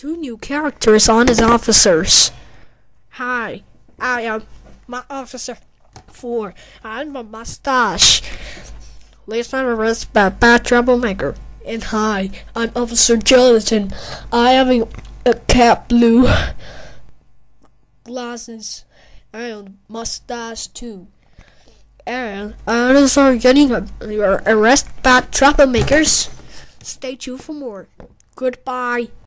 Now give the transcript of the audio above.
two new characters on as officers. Hi, I am my officer four. I'm a mustache. Least my arrest by bad troublemaker. And hi, I'm Officer Jonathan. I have a, a cap blue glasses and mustache too. And I also getting a, your arrest bad troublemakers. Stay tuned for more. Goodbye.